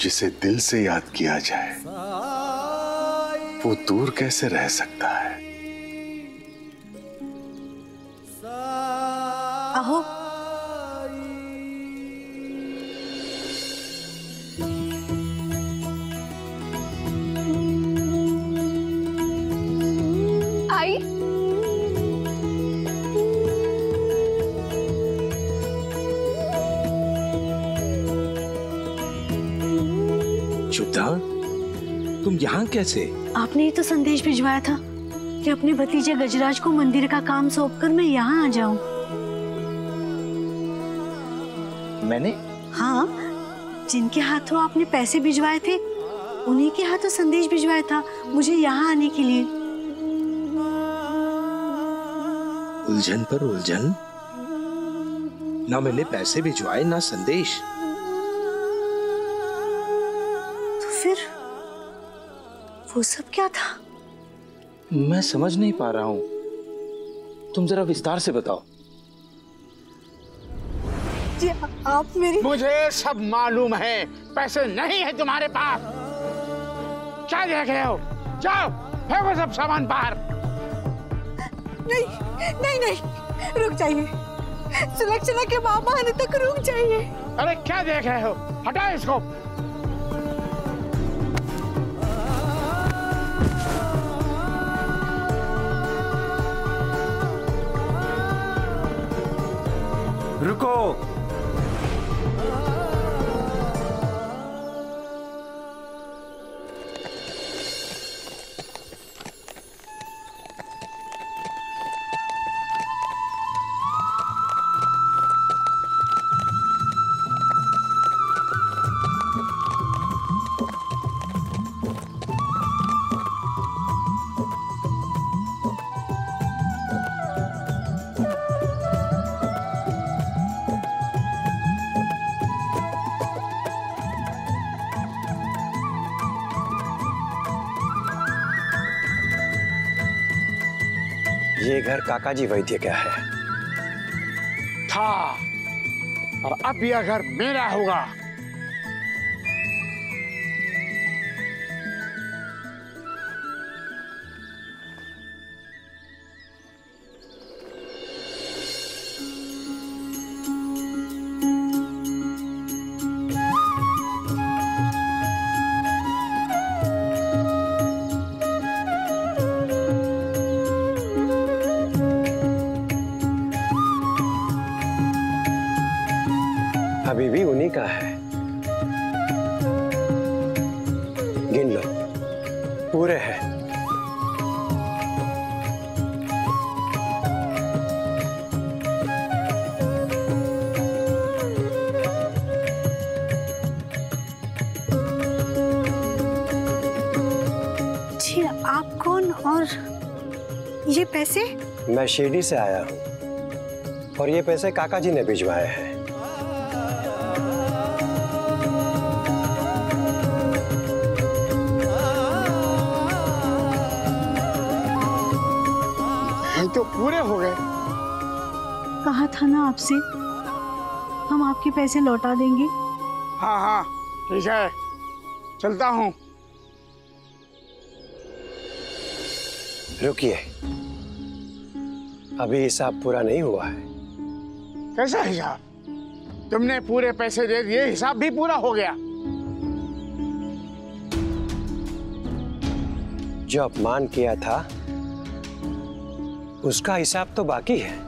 जिसे दिल से याद किया जाए वो दूर कैसे रह सकता है? तुम यहाँ कैसे? आपने ही तो संदेश भिजवाया था कि अपने भतीजे गजराज को मंदिर का काम सौंपकर मैं यहाँ आ जाऊँ। मैंने? हाँ जिनके हाथों आपने पैसे भिजवाए थे उन्हीं के हाथों संदेश भिजवाया था मुझे यहाँ आने के लिए। उलझन पर उलझन? ना मैंने पैसे भिजवाए ना संदेश। वो सब क्या था? मैं समझ नहीं पा रहा हूँ। तुम जरा विस्तार से बताओ। जी आप मेरी मुझे सब मालूम है। पैसे नहीं है तुम्हारे पास। क्या देख रहे हो? जाओ फेंको सब सामान बाहर। नहीं नहीं नहीं रुक जाइए। सुलक्षणा के मामा आने तक रुक जाइए। अरे क्या देख रहे हो? हटाओ इसको। घर काका जी वैद्य का है? था। और अब यह घर मेरा होगा। अभी भी उन्हीं का है। गिन लो। पूरे हैं। जी आप कौन और ये पैसे? मैं शिरडी से आया हूँ। और ये पैसे काका जी ने भिजवाए हैं। था ना आपसे? हम आपके पैसे लौटा देंगे। हाँ हाँ ठीक है। चलता हूँ। रुकिए। अभी हिसाब पूरा नहीं हुआ है। कैसा हिसाब? तुमने पूरे पैसे दे दिए हिसाब भी पूरा हो गया। जो अपमान किया था उसका हिसाब तो बाकी है।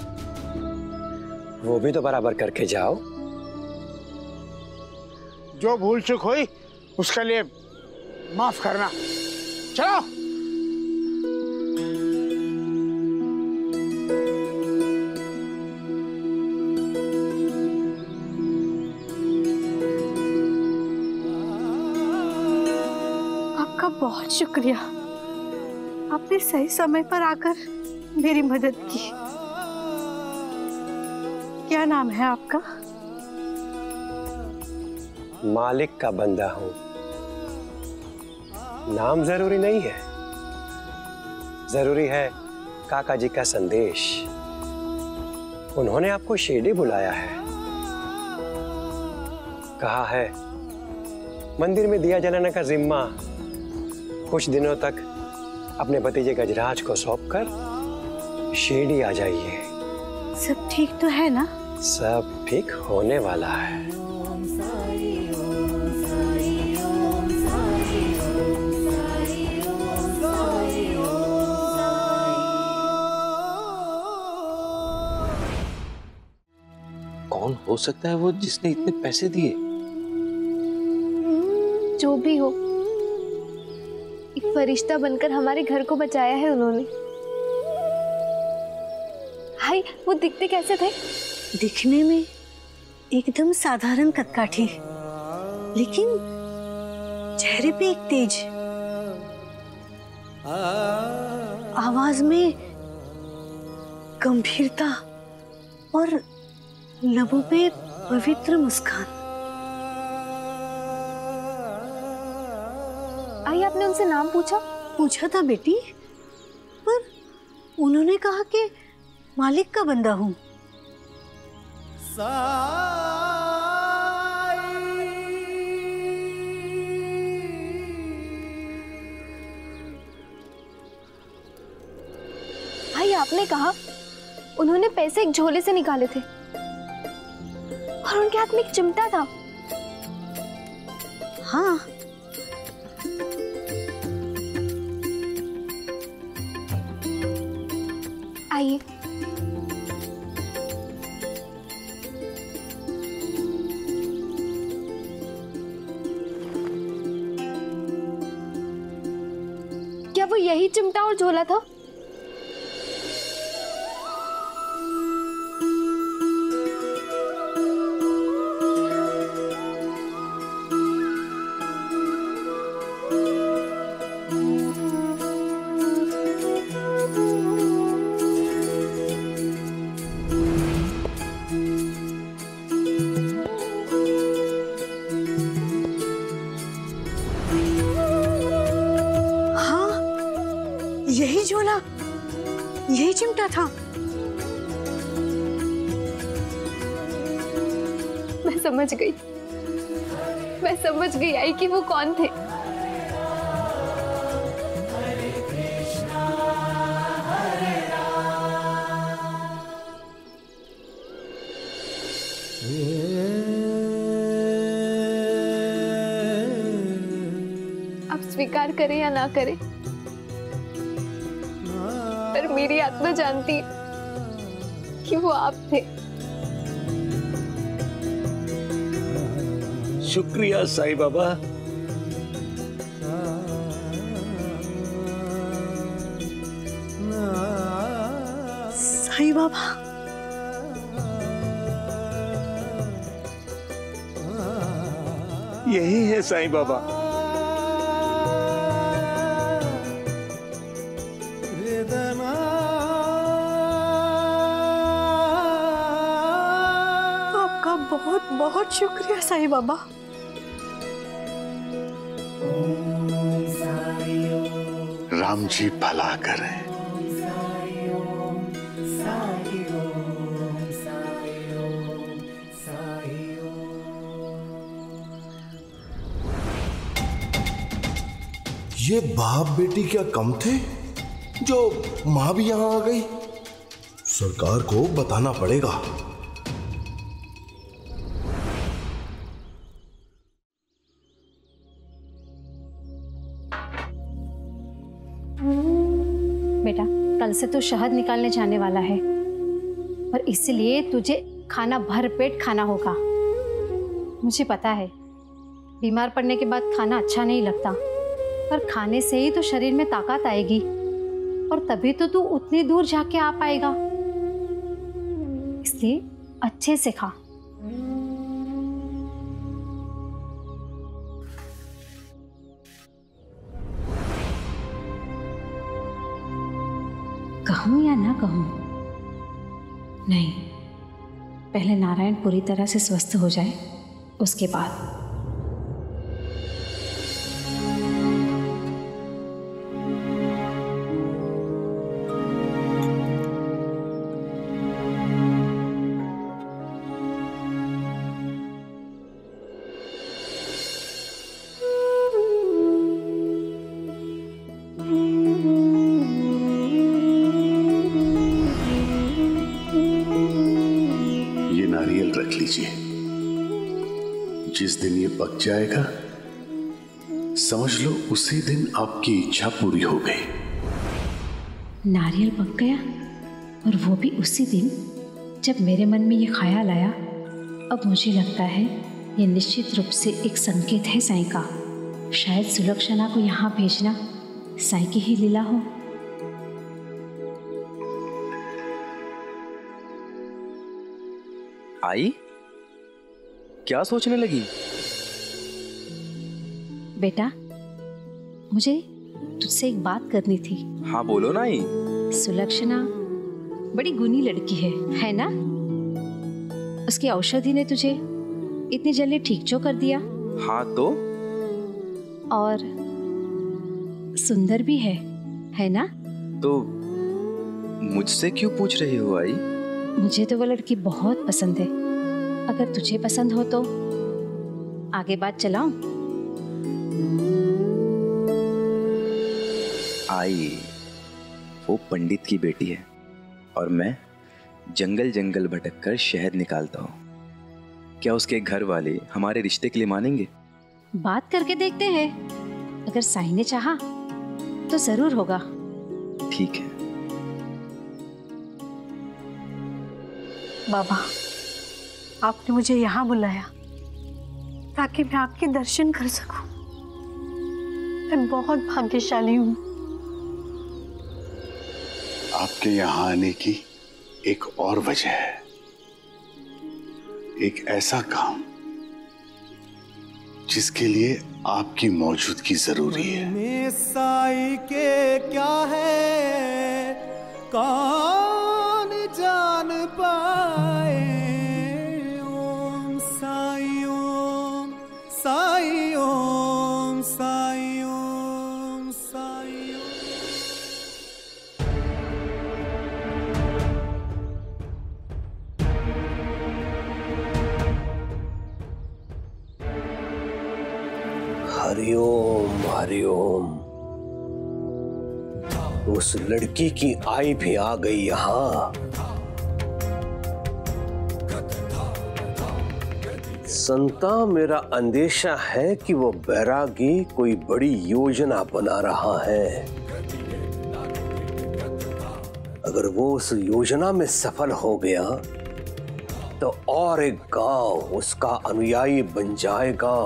वो भी तो बराबर करके जाओ। जो भूल चूक हुई उसके लिए माफ़ करना। चलो। आपका बहुत शुक्रिया। आपने सही समय पर आकर मेरी मदद की। क्या नाम है आपका? मालिक का बंदा हूँ। नाम ज़रूरी नहीं है। ज़रूरी है काका जी का संदेश। उन्होंने आपको शिरडी बुलाया है। कहा है मंदिर में दिया जलाने का जिम्मा। कुछ दिनों तक अपने भतीजे गजराज को सौंप कर शिरडी आ जाइए। सब ठीक तो है ना? सब ठीक होने वाला है। कौन हो सकता है वो जिसने इतने पैसे दिए? जो भी हो, एक फरिश्ता बनकर हमारे घर को बचाया है उन्होंने। हाय, वो दिखते कैसे थे? दिखने में एकदम साधारण कदकाठी लेकिन चेहरे पे एक तेज आवाज़ में गंभीरता और लबों पे पवित्र मुस्कान। आई आपने उनसे नाम पूछा? पूछा था बेटी पर उन्होंने कहा कि मालिक का बंदा हूँ। भाई, आपने कहा, उन्होंने पैसे एक झोले से निकाले थे। और उनके हाथ में एक चिमटा था। हाँ। आइए। यही चिमटा और झोला था? मैं समझ गई आई कि वो कौन थे। आप स्वीकार करें या ना करें, पर मेरी आत्मा जानती कि वो आप थे। शुक्रिया साईं बाबा। साईं बाबा। यही है साईं बाबा। आपका बहुत बहुत शुक्रिया साईं बाबा। राम जी भला करें। ये बाप बेटी क्या कम थे? जो माँ भी यहाँ आ गई? सरकार को बताना पड़ेगा। बेटा, कल से तू शहद निकालने जाने वाला है। और इसलिए तुझे खाना भर पेट खाना होगा। मुझे पता है, बीमार पड़ने के बाद खाना अच्छा नहीं लगता। पर खाने से ही तो शरीर में ताकत आएगी। और तभी तो तू उतनी दूर जाके आ पाएगा। इसलिए अच्छे से खा। पूरी तरह से स्वस्थ हो जाए। उसके बाद पक जाएगा। समझ लो उसी दिन आपकी इच्छा पूरी हो गई। नारियल पक गया और वो भी उसी दिन जब मेरे मन में ये ख्याल आया। अब मुझे लगता है ये निश्चित रूप से एक संकेत है साई का शायद सुलक्षणा को यहाँ भेजना साई की ही लीला हो। आई? क्या सोचने लगी? बेटा मुझे तुझसे एक बात करनी थी। हाँ बोलो ना आई सुलक्षणा बड़ी गुनी लड़की है है ना? उसकी औषधि ने तुझे इतनी जल्दी ठीक जो कर दिया। हाँ तो? और सुंदर भी है है ना? तो मुझसे क्यों पूछ रही हो आई? मुझे तो वो लड़की बहुत पसंद है। अगर तुझे पसंद हो तो आगे बात चलाऊं? आई वो पंडित की बेटी है और मैं जंगल जंगल भटक कर शहद निकालता हूँ। क्या उसके घर वाले हमारे रिश्ते के लिए मानेंगे? बात करके देखते हैं। अगर साई ने चाहा तो ज़रूर होगा। ठीक है। बाबा आपने मुझे यहाँ बुलाया ताकि मैं आपके दर्शन कर सकूँ। मैं बहुत भाग्यशाली हूँ। आपके यहाँ आने की एक और वजह है। एक ऐसा काम जिसके लिए आपकी मौजूदगी ज़रूरी है। साई के क्या है? कौन उस लड़की की आई भी आ गई यहाँ। संता, मेरा अंदेशा है कि वो बैरागी कोई बड़ी योजना बना रहा है। अगर वो उस योजना में सफल हो गया तो और एक गाँव उसका अनुयायी बन जाएगा।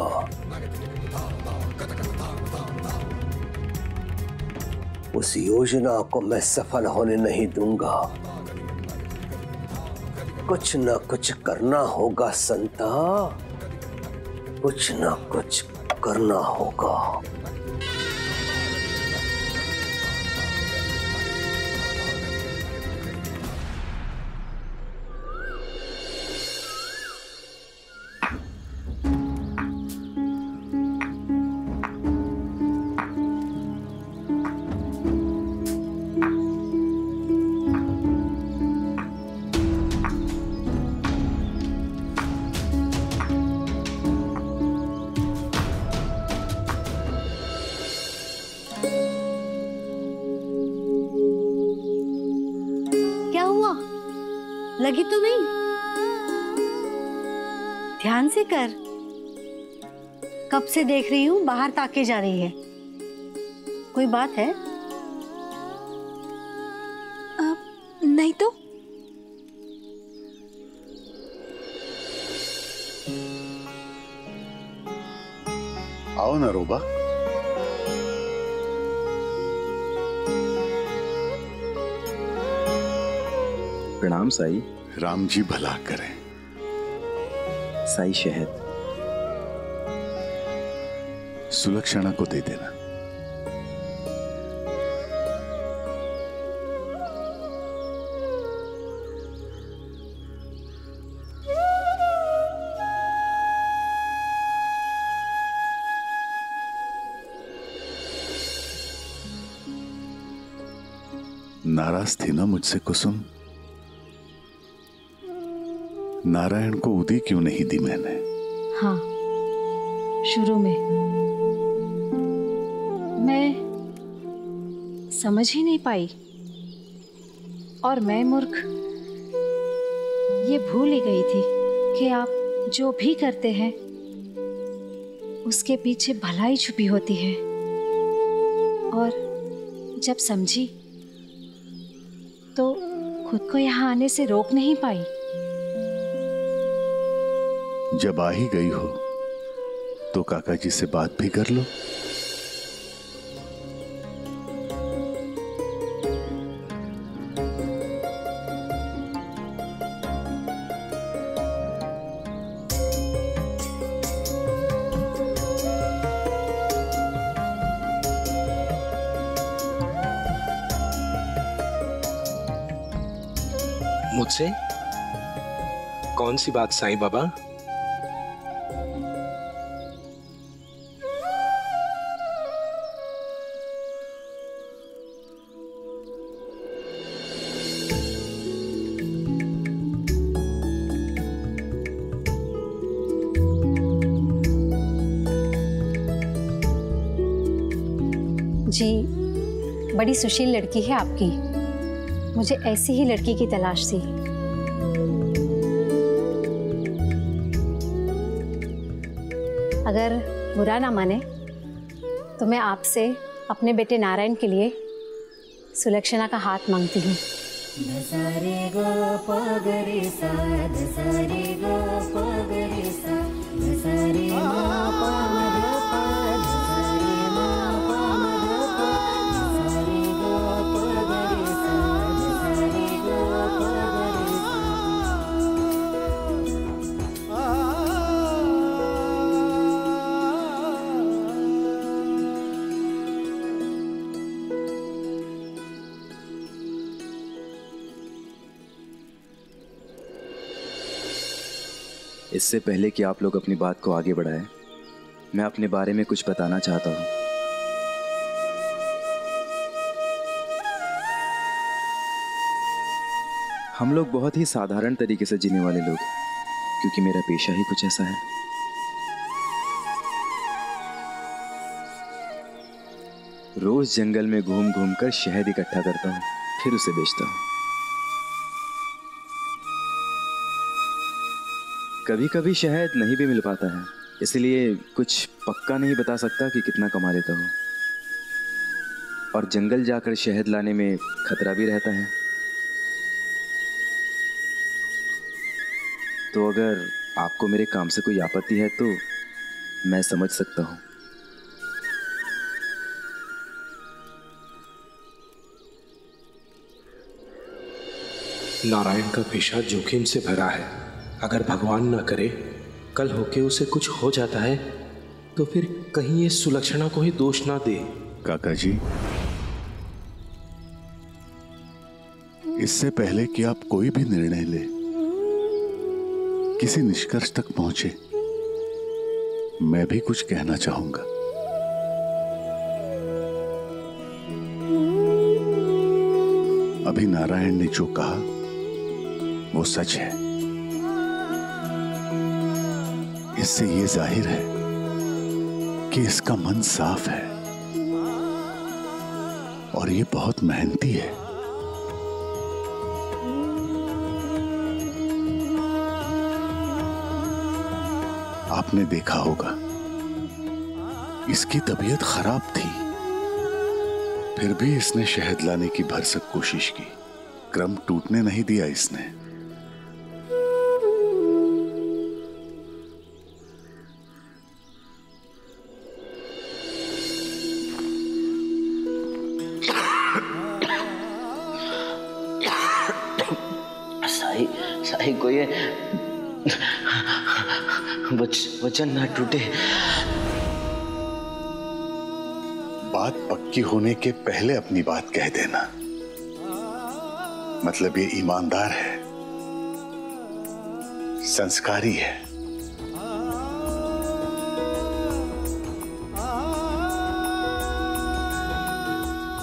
उस योजना को मैं सफल होने नहीं दूँगा। कुछ ना कुछ करना होगा, संता। कुछ ना कुछ करना होगा। लगी तो नहीं ध्यान से कर। कब से देख रही हूँ बाहर ताके जा रही है। कोई बात है? आ, नहीं तो? आओ ना रूबा। प्रणाम साई। राम जी भला करें। साई शहद। सुलक्षणा को दे देना। नाराज़ थी ना मुझसे कुसुम? नारायण को उदी क्यों नहीं दी मैंने? हाँ शुरू में। मैं समझ ही नहीं पाई। और मैं मूर्ख, ये भूल ही गई थी कि आप जो भी करते हैं, उसके पीछे भलाई छुपी होती है। और जब समझी तो खुद को यहाँ आने से रोक नहीं पाई। जब आ ही गई हो तो काका जी से बात भी कर लो। मुझसे? कौन सी बात साईं बाबा? बड़ी सुशील लड़की है आपकी। मुझे ऐसी ही लड़की की तलाश थी। अगर बुरा ना माने तो मैं आपसे अपने बेटे नारायण के लिए सुलक्षणा का हाथ मांगती हूँ। इससे पहले कि आप लोग अपनी बात को आगे बढ़ाएँ, मैं अपने बारे में कुछ बताना चाहता हूँ। हम लोग बहुत ही साधारण तरीके से जीने वाले लोग क्योंकि मेरा पेशा ही कुछ ऐसा है। रोज जंगल में घूम घूम कर शहद इकट्ठा करता हूँ फिर उसे बेचता हूँ। कभी कभी शहद नहीं भी मिल पाता है, इसलिए कुछ पक्का नहीं बता सकता कि कितना कमा लेता हो। और जंगल जाकर शहद लाने में खतरा भी रहता है। तो अगर आपको मेरे काम से कोई आपत्ति है तो मैं समझ सकता हूँ। नारायण का पेशा जोखिम से भरा है। अगर भगवान ना करे, कल होके उसे कुछ हो जाता है तो फिर कहीं ये सुलक्षणा को ही दोष ना दे। काका जी इससे पहले कि आप कोई भी निर्णय ले, किसी निष्कर्ष तक पहुँचे, मैं भी कुछ कहना चाहूँगा। अभी नारायण ने जो कहा, वो सच है। इससे ये ज़ाहिर है कि इसका मन साफ़ है और ये बहुत मेहनती है। आपने देखा होगा, इसकी तबीयत खराब थी। फिर भी इसने शहद लाने की भरसक कोशिश की। क्रम टूटने नहीं दिया इसने। वचन ना टूटे। बात पक्की होने के पहले अपनी बात कह देना। मतलब ये ईमानदार है। संस्कारी है।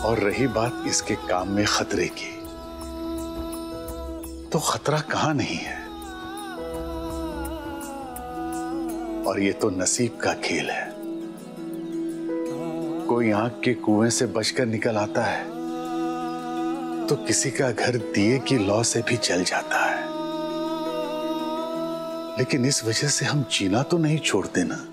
और रही बात इसके काम में खतरे की तो खतरा कहाँ नहीं है? और ये तो नसीब का खेल है। कोई आँख के कुएँ से बचकर निकल आता है तो किसी का घर दिए की लौ से भी जल जाता है। लेकिन इस वजह से हम जीना तो नहीं छोड़ते ना।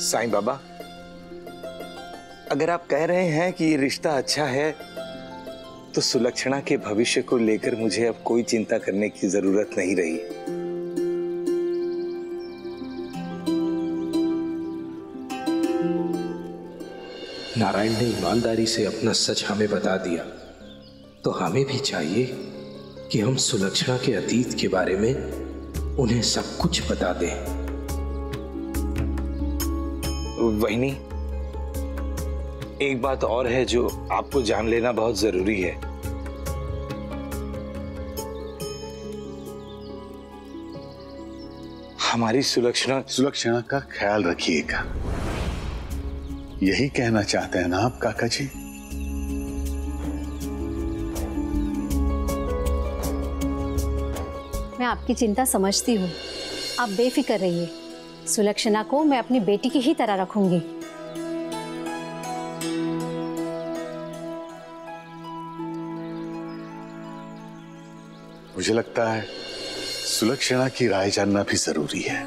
साईं बाबा अगर आप कह रहे हैं कि ये रिश्ता अच्छा है तो सुलक्षणा के भविष्य को लेकर मुझे अब कोई चिंता करने की ज़रूरत नहीं रही। नारायण ने ईमानदारी से अपना सच हमें बता दिया। तो हमें भी चाहिए कि हम सुलक्षणा के अतीत के बारे में उन्हें सब कुछ बता दें। वहिनी एक बात और है जो आपको जान लेना बहुत ज़रूरी है। हमारी सुलक्षणा सुलक्षणा का ख्याल रखिएगा। यही कहना चाहते हैं ना आप काका जी मैं आपकी चिंता समझती हूँ। आप बेफिक्र रहिए। सुलक्षणा को मैं अपनी बेटी की ही तरह रखूँगी। मुझे लगता है सुलक्षणा की राय जानना भी ज़रूरी है।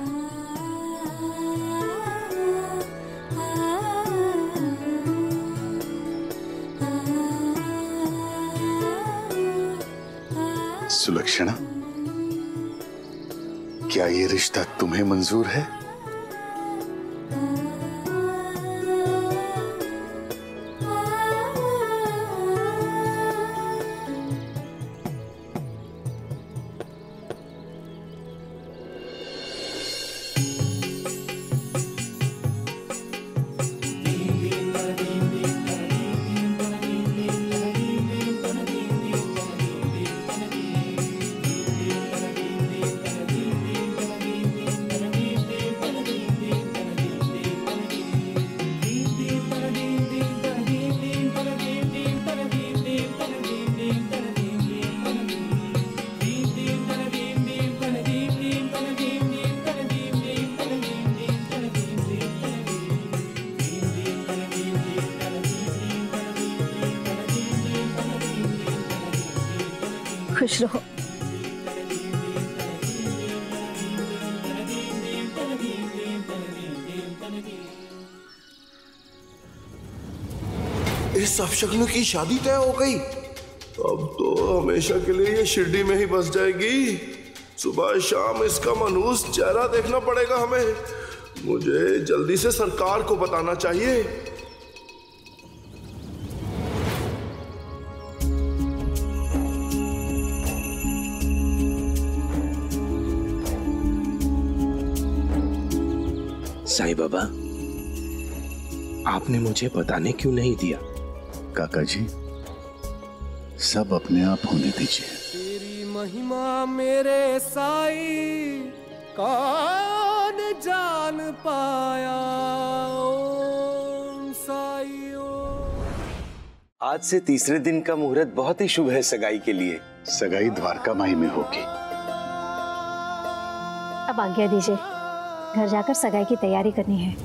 सुलक्षणा, क्या ये रिश्ता तुम्हें मंजूर है? खुश रहो। इस अपशगुन की शादी तय हो गई। अब तो हमेशा के लिए ये शिरडी में ही बस जाएगी। सुबह शाम इसका मनूस चेहरा देखना पड़ेगा हमें। मुझे जल्दी से सरकार को बताना चाहिए। साईं बाबा आपने मुझे बताने क्यों नहीं दिया? काका जी सब अपने आप होने दीजिए। तेरी महिमा मेरे साई कौन जान पाया? ओम साई ओम। आज से तीसरे दिन का मुहूर्त बहुत ही शुभ है सगाई के लिए। सगाई द्वारका माई में होगी। अब आज्ञा दीजिए। घर जाकर सगाई की तैयारी करनी है।